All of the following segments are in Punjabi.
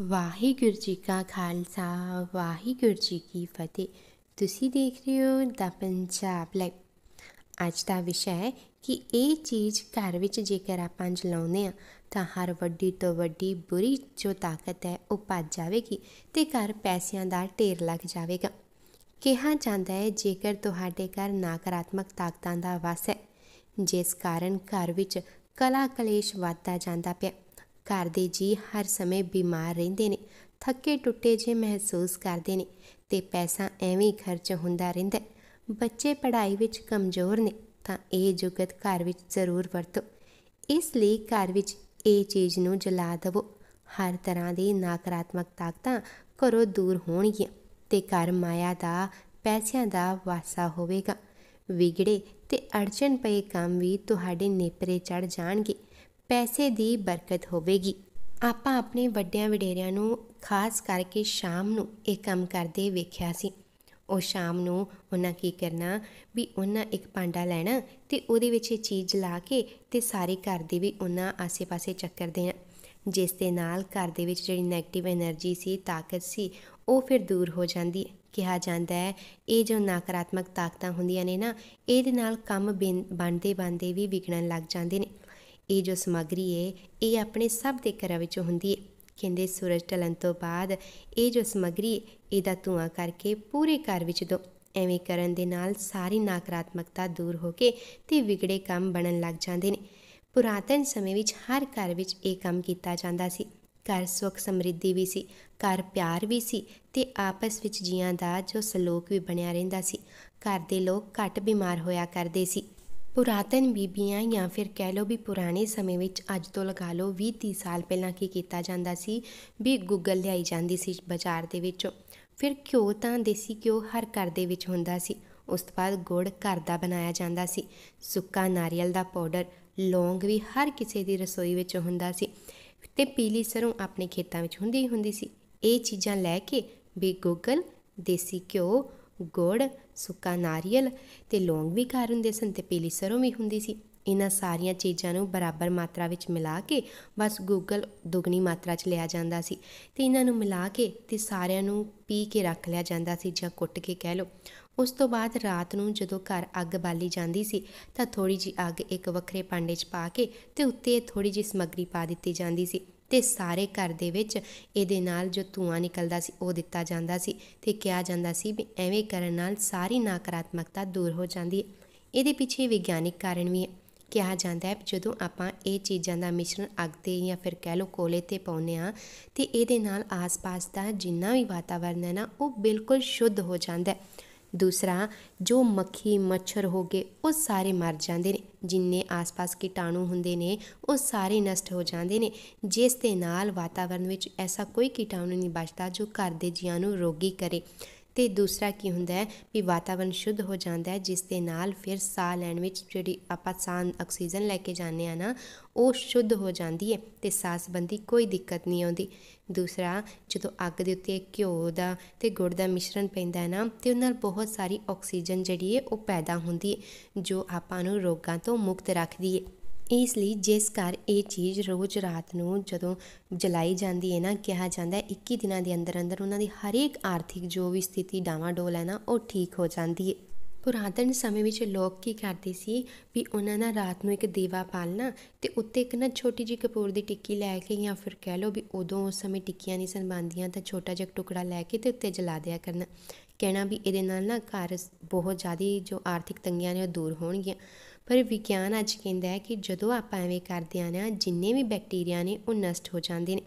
ਵਾਹਿਗੁਰੂ ਜੀ ਕਾ ਖਾਲਸਾ, ਵਾਹਿਗੁਰੂ ਜੀ ਕੀ ਫਤਿਹ। ਤੁਸੀਂ ਦੇਖ ਰਹੇ ਹੋ ਦਾ ਪੰਜਾਬ ਲਾਈਵ। ਅੱਜ ਦਾ ਵਿਸ਼ਾ ਹੈ ਕਿ ਇਹ ਚੀਜ਼ ਘਰ ਵਿੱਚ ਜੇਕਰ ਆਪਾਂ ਜਲਾਉਂਦੇ ਆ ਤਾਂ ਹਰ ਵੱਡੀ ਤੋਂ ਵੱਡੀ ਬੁਰੀ ਜੋ ਤਾਕਤ ਹੈ, ਉਹ ਭੱਜ ਜਾਵੇਗੀ ਤੇ ਘਰ ਪੈਸਿਆਂ ਦਾ ਢੇਰ ਲੱਗ ਜਾਵੇਗਾ। ਕਿਹਾ ਜਾਂਦਾ ਹੈ, ਜੇਕਰ ਤੁਹਾਡੇ ਘਰ ਨਕਾਰਾਤਮਕ ਤਾਕਤਾਂ ਦਾ ਵਾਸ ਹੈ, ਜਿਸ ਕਾਰਨ ਘਰ ਵਿੱਚ ਕਲਾ ਕਲੇਸ਼ ਵੱਧਦਾ ਜਾਂਦਾ ਪਿਆ। ਘਰ ਦੇ ਜੀ ਹਰ ਸਮੇਂ ਬਿਮਾਰ ਰਹਿੰਦੇ ਨੇ, ਥੱਕੇ ਟੁੱਟੇ ਜੇ ਮਹਿਸੂਸ ਕਰਦੇ ਨੇ ਤੇ ਪੈਸਾ ਐਵੇਂ ਖਰਚ ਹੁੰਦਾ ਰਹਿੰਦਾ ਬੱਚੇ ਪੜ੍ਹਾਈ ਵਿੱਚ ਕਮਜ਼ੋਰ ਨੇ ਤਾਂ ਇਹ ਜੁਗਤ ਘਰ ਵਿੱਚ ਜ਼ਰੂਰ ਵਰਤੋ। ਇਸ ਲਈ ਘਰ ਵਿੱਚ ਇਹ ਚੀਜ਼ ਨੂੰ ਜਲਾ ਦਵੋ। ਹਰ ਤਰ੍ਹਾਂ ਦੀ ਨਕਾਰਾਤਮਕ ਤਾਕਤਾਂ ਘਰੋਂ ਦੂਰ ਹੋਣਗੀਆਂ ਤੇ ਘਰ ਮਾਇਆ ਦਾ, ਪੈਸਿਆਂ ਦਾ ਵਾਸਾ ਹੋਵੇਗਾ। ਵਿਗੜੇ ਤੇ ਅੜਚਨ ਪਏ ਕੰਮ ਵੀ ਤੁਹਾਡੇ ਨੇਪਰੇ ਚੜ ਜਾਣਗੇ। ਪੈਸੇ ਦੀ ਬਰਕਤ ਹੋਵੇਗੀ। ਆਪਾਂ ਆਪਣੇ ਵੱਡਿਆਂ ਵਡੇਰਿਆਂ ਨੂੰ, ਖਾਸ ਕਰਕੇ ਸ਼ਾਮ ਨੂੰ, ਇਹ ਕੰਮ ਕਰਦੇ ਵੇਖਿਆ ਸੀ। ਉਹ ਸ਼ਾਮ ਨੂੰ ਉਹਨਾਂ ਕੀ ਕਰਨਾ, ਵੀ ਉਹਨਾਂ ਇੱਕ ਪਾਂਡਾ ਲੈਣਾ ਤੇ ਉਹਦੇ ਵਿੱਚ ਇਹ ਚੀਜ਼ ਲਾ ਕੇ ਤੇ ਸਾਰੇ ਘਰ ਦੇ ਵੀ ਉਹਨਾਂ ਆਸੇ-ਪਾਸੇ ਚੱਕਰ ਦੇਣਾ। ਜਿਸ ਦੇ ਨਾਲ ਘਰ ਦੇ ਵਿੱਚ ਜਿਹੜੀ ਨੈਗੇਟਿਵ એનર્ਜੀ ਸੀ, ਤਾਕਤ ਸੀ, ਉਹ ਫਿਰ ਦੂਰ ਹੋ ਜਾਂਦੀ ਹੈ। ਕਿਹਾ ਜਾਂਦਾ ਹੈ, ਇਹ ਜੋ ਨਕਾਰਾਤਮਕ ਤਾਕਤਾਂ ਹੁੰਦੀਆਂ ਨੇ ਨਾ, ਇਹਦੇ ਨਾਲ ਕੰਮ ਬਣਦੇ ਬਣਦੇ ਵੀ ਵਿਗੜਨ ਲੱਗ ਜਾਂਦੇ ਨੇ। ਇਹ ਜੋ ਸਮੱਗਰੀ ਹੈ ਇਹ ਆਪਣੇ ਸਭ ਦੇ ਘਰਾਂ ਵਿੱਚ ਹੁੰਦੀ ਹੈ ਕਹਿੰਦੇ ਸੂਰਜ ਢਲਣ ਤੋਂ ਬਾਅਦ ਇਹ ਜੋ ਸਮੱਗਰੀ ਇਹਦਾ ਧੂਆਂ ਕਰਕੇ ਪੂਰੇ ਘਰ ਵਿੱਚ ਦੋ। ਐਵੇਂ ਕਰਨ ਦੇ ਨਾਲ ਸਾਰੀ ਨਕਾਰਾਤਮਕਤਾ ਦੂਰ ਹੋ ਕੇ ਤੇ ਵਿਗੜੇ ਕੰਮ ਬਣਨ ਲੱਗ ਜਾਂਦੇ ਨੇ। ਪੁਰਾਤਨ ਸਮੇਂ ਵਿੱਚ ਹਰ ਘਰ ਵਿੱਚ ਇਹ ਕੰਮ ਕੀਤਾ ਜਾਂਦਾ ਸੀ। ਘਰ ਸੁਖ ਸਮਰਿੱਧੀ ਵੀ ਸੀ, ਘਰ ਪਿਆਰ ਵੀ ਸੀ ਤੇ ਆਪਸ ਵਿੱਚ ਜੀਆਂ ਦਾ ਜੋ ਸਲੋਕ ਵੀ ਬਣਿਆ ਰਹਿੰਦਾ ਸੀ। ਘਰ ਦੇ ਲੋਕ ਘੱਟ ਬਿਮਾਰ ਹੋਇਆ ਕਰਦੇ ਸੀ। ਪੁਰਾਤਨ ਬੀਬੀਆਂ ਜਾਂ ਫਿਰ ਕਹਿ ਲਓ ਵੀ ਪੁਰਾਣੇ ਸਮੇਂ ਵਿੱਚ ਅੱਜ ਤੋਂ ਲਗਾ ਲਓ 20 30 ਸਾਲ ਪਹਿਲਾਂ ਕੀ ਕੀਤਾ ਜਾਂਦਾ ਸੀ? ਵੀ ਗੁੱਗਲ ਲਿਆਈ ਜਾਂਦੀ ਸੀ ਬਾਜ਼ਾਰ ਦੇ ਵਿੱਚੋਂ। ਫਿਰ ਘਿਓ ਤਾਂ ਦੇਸੀ ਘਿਓ ਹਰ ਘਰ ਦੇ ਵਿੱਚ ਹੁੰਦਾ ਸੀ। ਉਸ ਤੋਂ ਬਾਅਦ ਗੁੜ ਘਰ ਦਾ ਬਣਾਇਆ ਜਾਂਦਾ ਸੀ। ਸੁੱਕਾ ਨਾਰੀਅਲ ਦਾ ਪਾਊਡਰ, ਲੌਂਗ ਵੀ ਹਰ ਕਿਸੇ ਦੀ ਰਸੋਈ ਵਿੱਚ ਹੁੰਦਾ ਸੀ ਤੇ ਪੀਲੀ ਸਰੋਂ ਆਪਣੇ ਖੇਤਾਂ ਵਿੱਚ ਹੁੰਦੀ ਹੀ ਹੁੰਦੀ ਸੀ। ਇਹ ਚੀਜ਼ਾਂ ਲੈ ਕੇ ਵੀ ਗੁੱਗਲ ਦੇਸੀ ਘਿਓ ਗੁੜ, ਸੁੱਕਾ ਨਾਰੀਅਲ ਤੇ ਲੌਂਗ ਵੀ ਘਰ ਹੁੰਦੇ ਸਨ ਤੇ ਪੀਲੀ ਸਰੋਂ ਵੀ ਹੁੰਦੀ ਸੀ। ਇਹਨਾਂ ਸਾਰੀਆਂ ਚੀਜ਼ਾਂ ਨੂੰ ਬਰਾਬਰ ਮਾਤਰਾ ਵਿੱਚ ਮਿਲਾ ਕੇ ਬਸ ਗੂਗਲ ਦੁੱਗਣੀ ਮਾਤਰਾ 'ਚ ਲਿਆ ਜਾਂਦਾ ਸੀ ਤੇ ਇਹਨਾਂ ਨੂੰ ਮਿਲਾ ਕੇ ਤੇ ਸਾਰਿਆਂ ਨੂੰ ਪੀ ਕੇ ਰੱਖ ਲਿਆ ਜਾਂਦਾ ਸੀ ਜਾਂ ਕੁੱਟ ਕੇ ਕਹਿ ਲਓ। ਉਸ ਤੋਂ ਬਾਅਦ ਰਾਤ ਨੂੰ ਜਦੋਂ ਘਰ ਅੱਗ ਬਾਲੀ ਜਾਂਦੀ ਸੀ ਤਾਂ ਥੋੜੀ ਜੀ ਅੱਗ ਇੱਕ ਵੱਖਰੇ ਭਾਂਡੇ 'ਚ ਪਾ ਕੇ ਤੇ ਉੱਤੇ ਥੋੜੀ ਜੀ ਸਮੱਗਰੀ ਪਾ ਦਿੱਤੀ ਜਾਂਦੀ ਸੀ। ਤੇ ਸਾਰੇ ਘਰ ਦੇ ਵਿੱਚ ਇਹਦੇ ਨਾਲ ਜੋ ਧੂਆਂ ਨਿਕਲਦਾ ਸੀ, ਉਹ ਦਿੱਤਾ ਜਾਂਦਾ ਸੀ ਤੇ ਕਿਹਾ ਜਾਂਦਾ ਸੀ ਵੀ ਐਵੇਂ ਕਰਨ ਨਾਲ ਸਾਰੀ ਨਕਾਰਾਤਮਕਤਾ ਦੂਰ ਹੋ ਜਾਂਦੀ ਹੈ। ਇਹਦੇ ਪਿੱਛੇ ਵਿਗਿਆਨਿਕ ਕਾਰਨ ਵੀ ਹੈ। ਕਿਹਾ ਜਾਂਦਾ ਹੈ ਜਦੋਂ ਆਪਾਂ ਇਹ ਚੀਜ਼ਾਂ ਦਾ ਮਿਸ਼ਰਣ ਅੱਗ ਤੇ ਜਾਂ ਫਿਰ ਕਹਿ ਲਓ ਕੋਲੇ ਤੇ ਪਾਉਨੇ ਆ ਤੇ ਇਹਦੇ ਨਾਲ ਆਸ-ਪਾਸ ਦਾ ਜਿੰਨਾ ਵੀ ਵਾਤਾਵਰਨ ਹੈ ਨਾ, ਉਹ ਬਿਲਕੁਲ ਸ਼ੁੱਧ ਹੋ ਜਾਂਦਾ ਹੈ। ਦੂਸਰਾ, ਜੋ ਮੱਖੀ, ਮੱਛਰ ਹੋ ਗਏ, ਉਹ ਸਾਰੇ ਮਰ ਜਾਂਦੇ ਨੇ। ਜਿੰਨੇ ਆਸ-ਪਾਸ ਕੀਟਾਣੂ ਹੁੰਦੇ ਨੇ, ਉਹ ਸਾਰੇ ਨਸ਼ਟ ਹੋ ਜਾਂਦੇ ਨੇ। ਜਿਸ ਦੇ ਨਾਲ ਵਾਤਾਵਰਣ ਵਿੱਚ ਐਸਾ ਕੋਈ ਕੀਟਾਣੂ ਨਹੀਂ ਬਚਦਾ ਜੋ ਘਰ ਦੇ ਜੀਆਂ ਨੂੰ ਰੋਗੀ ਕਰੇ। ਤੇ ਦੂਸਰਾ ਕੀ ਹੁੰਦਾ ਹੈ? ਵੀ ਵਾਤਾਵਰਣ ਸ਼ੁੱਧ ਹੋ ਜਾਂਦਾ ਹੈ, ਜਿਸ ਦੇ ਨਾਲ ਫਿਰ ਸਾਹ ਲੈਣ ਵਿੱਚ ਜਿਹੜੀ ਆਪਾਂ ਸਾਹ, ਆਕਸੀਜਨ ਲੈ ਕੇ ਜਾਂਦੇ ਆ ਨਾ, ਉਹ ਸ਼ੁੱਧ ਹੋ ਜਾਂਦੀ ਹੈ ਤੇ ਸਾਹ ਸੰਬੰਧੀ ਕੋਈ ਦਿੱਕਤ ਨਹੀਂ ਆਉਂਦੀ। ਦੂਸਰਾ, ਜਦੋਂ ਅੱਗ ਦੇ ਉੱਤੇ ਘਿਓ ਦਾ ਤੇ ਗੁੜ ਦਾ ਮਿਸ਼ਰਣ ਪੈਂਦਾ ਹੈ ਨਾ, ਤੇ ਉਹਨਾਂ ਨਾਲ ਬਹੁਤ ਸਾਰੀ ਆਕਸੀਜਨ ਜਿਹੜੀ ਹੈ ਉਹ ਪੈਦਾ ਹੁੰਦੀ ਹੈ, ਜੋ ਆਪਾਂ ਨੂੰ ਰੋਗਾਂ ਤੋਂ ਮੁਕਤ ਰੱਖਦੀ ਹੈ। ਇਸ ਲਈ ਜਿਸ ਘਰ ਇਹ ਚੀਜ਼ ਰੋਜ਼ ਰਾਤ ਨੂੰ ਜਦੋਂ ਜਲਾਈ ਜਾਂਦੀ ਹੈ ਨਾ, ਕਿਹਾ ਜਾਂਦਾ ਹੈ 21 ਦਿਨਾਂ ਦੇ ਅੰਦਰ ਅੰਦਰ ਉਹਨਾਂ ਦੀ ਹਰੇਕ ਆਰਥਿਕ ਜੋ ਵੀ ਸਥਿਤੀ ਡਾਵਾਡੋਲ ਹੈ ਨਾ, ਉਹ ਠੀਕ ਹੋ ਜਾਂਦੀ ਹੈ। ਪੁਰਾਤਨ ਸਮੇਂ ਵਿੱਚ ਲੋਕ ਕੀ ਕਰਦੇ ਸੀ ਵੀ ਉਹਨਾਂ ਨਾਲ ਰਾਤ ਨੂੰ ਇੱਕ ਦੀਵਾ ਪਾਲਣਾ ਤੇ ਉੱਤੇ ਇੱਕ ਨਾ ਛੋਟੀ ਜਿਹੀ ਕਪੂਰ ਦੀ ਟਿੱਕੀ ਲੈ ਕੇ ਜਾਂ ਫਿਰ ਕਹਿ ਲਓ ਵੀ ਉਦੋਂ ਉਸ ਸਮੇਂ ਟਿੱਕੀਆਂ ਨਹੀਂ ਸਨ ਬੰਦੀਆਂ ਤਾਂ ਛੋਟਾ ਜਿਹਾ ਟੁਕੜਾ ਲੈ ਕੇ ਤੇ ਉੱਤੇ ਜਲਾ ਦਿਆ ਕਰਨਾ। ਕਹਿਣਾ ਵੀ ਇਹਦੇ ਨਾਲ ਨਾ ਘਰ ਬਹੁਤ ਜ਼ਿਆਦਾ ਜੋ ਆਰਥਿਕ ਤੰਗੀਆਂ ਨੇ ਉਹ ਦੂਰ ਹੋਣਗੀਆਂ। ਪਰ ਵਿਗਿਆਨ ਅੱਜ ਕਹਿੰਦਾ ਹੈ ਕਿ ਜਦੋਂ ਆਪਾਂ ਐਵੇਂ ਕਰਦੇ ਆ ਨਾ, ਜਿੰਨੇ ਵੀ ਬੈਕਟੀਰੀਆ ਨੇ, ਉਹ ਨਸ਼ਟ ਹੋ ਜਾਂਦੇ ਨੇ।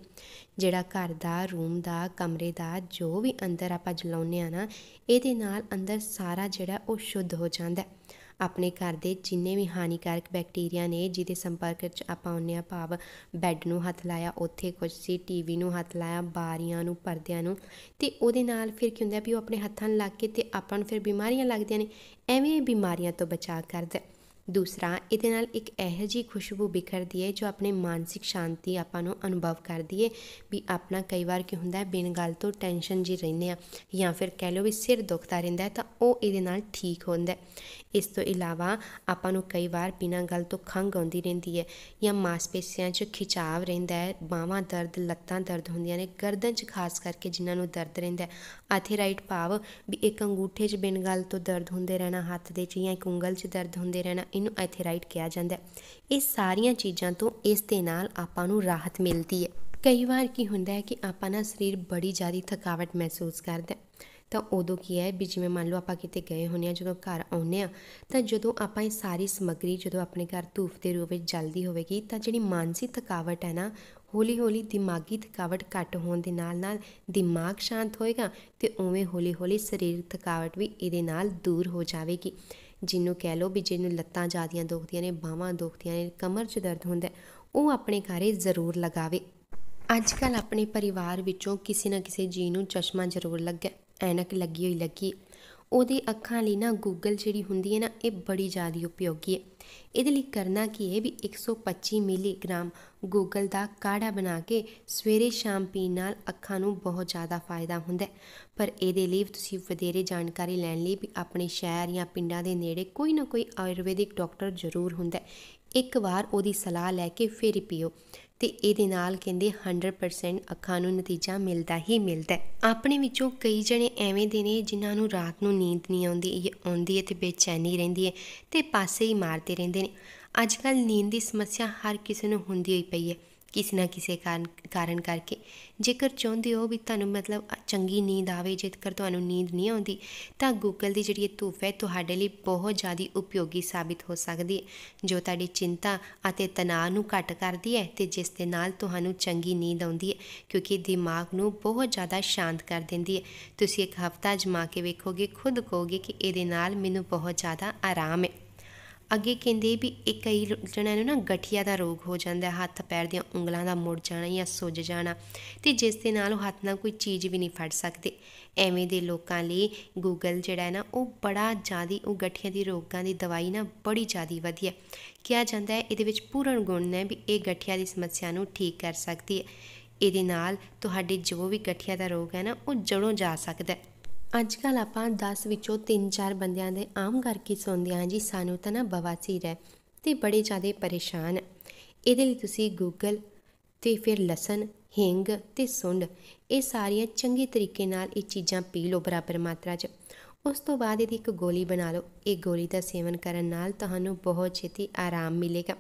ਜਿਹੜਾ ਘਰ ਦਾ, ਰੂਮ ਦਾ, ਕਮਰੇ ਦਾ, ਜੋ ਵੀ ਅੰਦਰ ਆਪਾਂ ਜਲਾਉਂਦੇ ਆ ਨਾ, ਇਹਦੇ ਨਾਲ ਅੰਦਰ ਸਾਰਾ ਜਿਹੜਾ ਉਹ ਸ਼ੁੱਧ ਹੋ ਜਾਂਦਾ ਆਪਣੇ ਘਰ ਦੇ ਜਿੰਨੇ ਵੀ ਹਾਨੀਕਾਰਕ ਬੈਕਟੀਰੀਆ ਨੇ, ਜਿਹਦੇ ਸੰਪਰਕ ਵਿੱਚ ਆਪਾਂ ਆਉਂਦੇ ਆ ਭਾਵ ਬੈੱਡ ਨੂੰ ਹੱਥ ਲਾਇਆ, ਉੱਥੇ ਕੁਝ ਸੀ ਟੀਵੀ ਨੂੰ ਹੱਥ ਲਾਇਆ, ਬਾਰੀਆਂ ਨੂੰ, ਪਰਦਿਆਂ ਨੂੰ, ਤੇ ਉਹਦੇ ਨਾਲ ਫਿਰ ਕੀ ਹੁੰਦਾ ਵੀ ਉਹ ਆਪਣੇ ਹੱਥਾਂ ਨਾਲ ਲੱਗ ਕੇ ਤੇ ਆਪਾਂ ਨੂੰ ਫਿਰ ਬਿਮਾਰੀਆਂ ਲੱਗਦੀਆਂ ਨੇ। ਐਵੇਂ ਬਿਮਾਰੀਆਂ ਤੋਂ ਬਚਾ ਕਰਦਾ ਦੂਸਰਾ, ਇਹਦੇ ਨਾਲ ਇੱਕ ਇਹੋ ਜਿਹੀ ਖੁਸ਼ਬੂ ਬਿਖਰਦੀ ਹੈ ਜੋ ਆਪਣੇ ਮਾਨਸਿਕ ਸ਼ਾਂਤੀ ਆਪਾਂ ਨੂੰ ਅਨੁਭਵ ਕਰਦੀ ਹੈ ਵੀ ਆਪਣਾ ਕਈ ਵਾਰ ਕੀ ਹੁੰਦਾ ਹੈ, ਬਿਨ ਗੱਲ ਤੋਂ ਟੈਨਸ਼ਨ ਜੀ ਰਹਿੰਦੇ ਆ ਜਾਂ ਫਿਰ ਕਹਿ ਲਓ ਵੀ ਸਿਰ ਦੁਖਦਾ ਰਹਿੰਦਾ ਤਾਂ ਉਹ ਇਹਦੇ ਨਾਲ ਠੀਕ ਹੁੰਦਾ ਇਸ ਤੋਂ ਇਲਾਵਾ ਆਪਾਂ ਨੂੰ ਕਈ ਵਾਰ ਬਿਨਾਂ ਗੱਲ ਤੋਂ ਖੰਘ ਆਉਂਦੀ ਰਹਿੰਦੀ ਹੈ ਜਾਂ ਮਾਸਪੇਸ਼ੀਆਂ 'ਚ ਖਿਚਾਵ ਰਹਿੰਦਾ ਹੈ, ਬਾਹਾਂ ਦਰਦ, ਲੱਤਾਂ ਦਰਦ ਹੁੰਦੀਆਂ ਨੇ, ਗਰਦਨ 'ਚ ਖਾਸ ਕਰਕੇ ਜਿਨ੍ਹਾਂ ਨੂੰ ਦਰਦ ਰਹਿੰਦਾ ਹੈ। ਆਥੇਰਾਈਟ ਭਾਵ ਵੀ ਇੱਕ ਅੰਗੂਠੇ 'ਚ ਬਿਨ ਗੱਲ ਤੋਂ ਦਰਦ ਹੁੰਦੇ ਰਹਿਣਾ, ਹੱਥ ਦੇ 'ਚ ਜਾਂ ਇੱਕ ਉਂਗਲ 'ਚ ਦਰਦ ਹੁੰਦੇ ਰਹਿਣਾ ਇਹਨੂੰ ਐਥੇਰਾਈਟ ਕਿਹਾ ਜਾਂਦਾ ਇਹ ਸਾਰੀਆਂ ਚੀਜ਼ਾਂ ਤੋਂ ਇਸ ਦੇ ਨਾਲ ਆਪਾਂ ਨੂੰ ਰਾਹਤ ਮਿਲਦੀ ਹੈ। ਕਈ ਵਾਰ ਕੀ ਹੁੰਦਾ ਹੈ ਕਿ ਆਪਾਂ ਨਾ ਸਰੀਰ ਬੜੀ ਜ਼ਿਆਦਾ ਥਕਾਵਟ ਮਹਿਸੂਸ ਕਰਦਾ ਤਾਂ ਉਦੋਂ ਕੀ ਹੈ ਵੀ ਜਿਵੇਂ ਮੰਨ ਲਓ ਆਪਾਂ ਕਿਤੇ ਗਏ ਹੁੰਦੇ ਆ ਜਦੋਂ ਘਰ ਆਉਂਦੇ ਆ ਤਾਂ ਜਦੋਂ ਆਪਾਂ ਇਹ ਸਾਰੀ ਸਮੱਗਰੀ ਜਦੋਂ ਆਪਣੇ ਘਰ ਧੂਫ ਦੇ ਰੂਪ ਵਿੱਚ ਜਲਦੀ ਹੋਵੇਗੀ, ਤਾਂ ਜਿਹੜੀ ਮਾਨਸਿਕ ਥਕਾਵਟ ਹੈ ਨਾ ਹੌਲੀ ਹੌਲੀ ਦਿਮਾਗੀ ਥਕਾਵਟ ਘੱਟ ਹੋਣ ਦੇ ਨਾਲ ਨਾਲ ਦਿਮਾਗ ਸ਼ਾਂਤ ਹੋਏਗਾ ਤੇ ਉਵੇਂ ਹੌਲੀ ਹੌਲੀ ਸਰੀਰਕ ਥਕਾਵਟ ਵੀ ਇਹਦੇ ਨਾਲ ਦੂਰ ਹੋ ਜਾਵੇਗੀ। ਜਿਹਨੂੰ ਕਹਿ ਲਓ ਵੀ ਜਿਹਨੂੰ ਲੱਤਾਂ ਜ਼ਿਆਦੀਆਂ ਦੁਖਦੀਆਂ ਨੇ, ਬਾਹਾਂ ਦੁਖਦੀਆਂ ਨੇ, ਕਮਰ 'ਚ ਦਰਦ ਹੁੰਦਾ ਉਹ ਆਪਣੇ ਘਰੇ ਜ਼ਰੂਰ ਲਗਾਵੇ। ਅੱਜ ਕੱਲ ਆਪਣੇ ਪਰਿਵਾਰ ਵਿੱਚੋਂ ਕਿਸੇ ਨਾ ਕਿਸੇ ਜੀ ਨੂੰ ਚਸ਼ਮਾ ਜ਼ਰੂਰ ਲੱਗਾ ਐਨਕ ਲੱਗੀ ਹੋਈ ਲੱਗੀ। ਉਹਦੇ ਅੱਖਾਂ ਲਈ ਨਾ ਗੂਗਲ ਜਿਹੜੀ ਹੁੰਦੀ ਹੈ ਨਾ, ਇਹ ਬੜੀ ਜ਼ਿਆਦਾ ਉਪਯੋਗੀ ਹੈ। ਇਹਦੇ ਲਈ ਕਰਨਾ ਕੀ ਹੈ ਵੀ 125 ਮਿਲੀਗ੍ਰਾਮ ਗੂਗਲ ਦਾ ਕਾੜਾ ਬਣਾ ਕੇ ਸਵੇਰੇ ਸ਼ਾਮ ਪੀਣ ਨਾਲ ਅੱਖਾਂ ਨੂੰ ਬਹੁਤ ਜ਼ਿਆਦਾ ਫਾਇਦਾ ਹੁੰਦਾ ਪਰ ਇਹਦੇ ਲਈ ਤੁਸੀਂ ਵਧੇਰੇ ਜਾਣਕਾਰੀ ਲੈਣ ਲਈ ਵੀ ਆਪਣੇ ਸ਼ਹਿਰ ਜਾਂ ਪਿੰਡਾਂ ਦੇ ਨੇੜੇ ਕੋਈ ਨਾ ਕੋਈ ਆਯੁਰਵੈਦਿਕ ਡਾਕਟਰ ਜ਼ਰੂਰ ਹੁੰਦਾ ਇੱਕ ਵਾਰ ਉਹਦੀ ਸਲਾਹ ਲੈ ਕੇ ਫਿਰ ਪੀਓ। ਤੇ ਇਹਦੇ ਨਾਲ ਕਹਿੰਦੇ 100% ਅੱਖਾਂ ਨੂੰ ਨਤੀਜਾ ਮਿਲਦਾ ਹੀ ਮਿਲਦਾ ਆਪਣੇ ਵਿੱਚੋਂ ਕਈ ਜਣੇ ਐਵੇਂ ਦੇ ਨੇ ਜਿਨ੍ਹਾਂ ਨੂੰ ਰਾਤ ਨੂੰ ਨੀਂਦ ਨਹੀਂ ਆਉਂਦੀ, ਇਹ ਆਉਂਦੀ ਹੈ ਤੇ ਬੇਚੈਨੀ ਰਹਿੰਦੀ ਹੈ ਤੇ ਪਾਸੇ ਹੀ ਮਾਰਦੇ ਰਹਿੰਦੇ ਨੇ। ਅੱਜ ਕੱਲ ਨੀਂਦ ਦੀ ਸਮੱਸਿਆ ਹਰ ਕਿਸੇ ਨੂੰ ਹੁੰਦੀ ਹੋਈ ਪਈ ਹੈ। ਕਿਸੇ ਨਾ ਕਿਸੇ ਕਾਰਨ ਕਾਰਨ ਕਰਕੇ। ਜੇਕਰ ਚਾਹੁੰਦੇ ਹੋ ਵੀ ਤੁਹਾਨੂੰ ਮਤਲਬ ਚੰਗੀ ਨੀਂਦ ਆਵੇ, ਜੇਕਰ ਤੁਹਾਨੂੰ ਨੀਂਦ ਨਹੀਂ ਆਉਂਦੀ, ਤਾਂ ਗੂਗਲ ਦੀ ਜਿਹੜੀ ਇਹ ਧੂਫ ਹੈ, ਤੁਹਾਡੇ ਲਈ ਬਹੁਤ ਜ਼ਿਆਦਾ ਉਪਯੋਗੀ ਸਾਬਿਤ ਹੋ ਸਕਦੀ ਹੈ, ਜੋ ਤੁਹਾਡੀ ਚਿੰਤਾ ਅਤੇ ਤਣਾਅ ਨੂੰ ਘੱਟ ਕਰਦੀ ਹੈ ਤੇ ਜਿਸ ਦੇ ਨਾਲ ਤੁਹਾਨੂੰ ਚੰਗੀ ਨੀਂਦ ਆਉਂਦੀ ਹੈ, ਕਿਉਂਕਿ ਦਿਮਾਗ ਨੂੰ ਬਹੁਤ ਜ਼ਿਆਦਾ ਸ਼ਾਂਤ ਕਰ ਦਿੰਦੀ ਹੈ। ਤੁਸੀਂ ਇੱਕ ਹਫਤਾ ਜਮਾ ਕੇ ਵੇਖੋਗੇ, ਖੁਦ ਕਹੋਗੇ ਕਿ ਇਹਦੇ ਨਾਲ ਮੈਨੂੰ ਬਹੁਤ ਜ਼ਿਆਦਾ ਆਰਾਮ ਹੈ। ਅੱਗੇ ਕਹਿੰਦੇ ਵੀ ਇਹ ਕਈ ਜਣਿਆਂ ਨੂੰ ਨਾ ਗਠੀਆ ਦਾ ਰੋਗ ਹੋ ਜਾਂਦਾ ਹੈ ਹੱਥ ਪੈਰ ਦੀਆਂ ਉਂਗਲਾਂ ਦਾ ਮੁੜ ਜਾਣਾ ਜਾਂ ਸੁੱਜ ਜਾਣਾ ਤੇ ਜਿਸ ਦੇ ਨਾਲ ਉਹ ਹੱਥ ਨਾਲ ਕੋਈ ਚੀਜ਼ ਵੀ ਨਹੀਂ ਫੜ ਸਕਦੇ। ਐਵੇਂ ਦੇ ਲੋਕਾਂ ਲਈ ਗੂਗਲ ਜਿਹੜਾ ਹੈ ਨਾ, ਉਹ ਬੜਾ ਜ਼ਿਆਦੀ, ਉਹ ਗਠੀਆ ਦੀ ਰੋਗਾਂ ਦੀ ਦਵਾਈ ਨਾ ਬੜੀ ਜ਼ਿਆਦੀ ਵਧੀਆ ਕਿਹਾ ਜਾਂਦਾ ਹੈ। ਇਹਦੇ ਵਿੱਚ ਪੂਰਨ ਗੁਣ ਨੇ ਵੀ ਇਹ ਗਠੀਆ ਦੀ ਸਮੱਸਿਆ ਨੂੰ ਠੀਕ ਕਰ ਸਕਦੀ ਹੈ। ਇਹਦੇ ਨਾਲ ਤੁਹਾਡੇ ਜੋ ਵੀ ਗਠੀਆ ਦਾ ਰੋਗ ਹੈ ਨਾ, ਉਹ ਜੜੋਂ ਜਾ ਸਕਦਾ ਹੈ। ਅੱਜ ਕੱਲ ਆਪਾਂ 10 ਵਿੱਚੋਂ 3-4 ਬੰਦਿਆਂ ਦੇ ਆਮ ਕਰਕੇ ਸੁਣਦੇ ਹਾਂ ਜੀ, ਸਾਨੂੰ ਤਾਂ ਨਾ ਬਵਾਸੀਰ ਹੈ ਤੇ ਬੜੇ ਜ਼ਿਆਦਾ ਪਰੇਸ਼ਾਨ। ਇਹਦੇ ਲਈ ਤੁਸੀਂ ਗੂਗਲ ਤੇ ਫਿਰ ਲਸਣ, ਹਿੰਗ ਤੇ ਸੁੰਡ ਇਹ ਸਾਰੀਆਂ ਚੰਗੇ ਤਰੀਕੇ ਨਾਲ ਇਹ ਚੀਜ਼ਾਂ ਪੀ ਲਓ ਬਰਾਬਰ ਮਾਤਰਾ 'ਚ। ਉਸ ਤੋਂ ਬਾਅਦ ਇਹਦੀ ਇੱਕ ਗੋਲੀ ਬਣਾ ਲਓ। ਇਹ ਗੋਲੀ ਦਾ ਸੇਵਨ ਕਰਨ ਨਾਲ ਤੁਹਾਨੂੰ ਬਹੁਤ ਛੇਤੀ ਆਰਾਮ ਮਿਲੇਗਾ।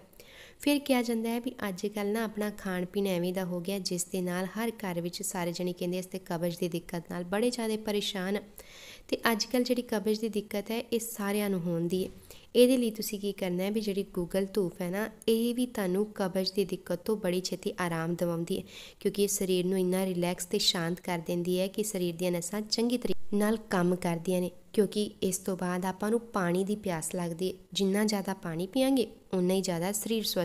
ਫਿਰ ਕਿਹਾ ਜਾਂਦਾ ਹੈ ਵੀ ਅੱਜ ਕੱਲ ਨਾ ਆਪਣਾ ਖਾਣ ਪੀਣ ਐਵੇਂ ਦਾ ਹੋ ਗਿਆ ਜਿਸ ਦੇ ਨਾਲ ਹਰ ਘਰ ਵਿੱਚ ਸਾਰੇ ਜਣੇ ਕਹਿੰਦੇ ਇਸ ਤੇ ਕਬਜ਼ ਦੀ ਦਿੱਕਤ ਨਾਲ ਬੜੇ ਜ਼ਿਆਦਾ ਪਰੇਸ਼ਾਨ ਤੇ ਅੱਜ ਕੱਲ ਜਿਹੜੀ ਕਬਜ਼ ਦੀ ਦਿੱਕਤ ਹੈ, ਇਹ ਸਾਰਿਆਂ ਨੂੰ ਹੁੰਦੀ ਹੈ। ਇਹਦੇ ਲਈ ਤੁਸੀਂ ਕੀ ਕਰਨਾ ਹੈ ਵੀ ਜਿਹੜੀ ਗੂਗਲ ਧੂਫ ਹੈ ਨਾ, ਇਹ ਵੀ ਤੁਹਾਨੂੰ ਕਬਜ਼ ਦੀ ਦਿੱਕਤ ਤੋਂ ਬੜੀ ਛੇਤੀ ਆਰਾਮ ਦਿਵਾਉਂਦੀ ਹੈ, ਕਿਉਂਕਿ ਇਹ ਸਰੀਰ ਨੂੰ ਇੰਨਾ ਰਿਲੈਕਸ ਤੇ ਸ਼ਾਂਤ ਕਰ ਦਿੰਦੀ ਹੈ ਕਿ ਸਰੀਰ ਦੀਆਂ ਨਸਾਂ ਚੰਗੀ ਤਰੀਕੇ ਨਾਲ ਕੰਮ ਕਰਦੀਆਂ ਨੇ, ਕਿਉਂਕਿ ਇਸ ਤੋਂ ਬਾਅਦ ਆਪਾਂ ਨੂੰ ਪਾਣੀ ਦੀ ਪਿਆਸ ਲੱਗਦੀ ਹੈ। ਜਿੰਨਾ ਜ਼ਿਆਦਾ ਪਾਣੀ ਪੀਾਂਗੇ ਉਨਾ ਹੀ ਜ਼ਿਆਦਾ ਸਰੀਰ ਸਵਸਥ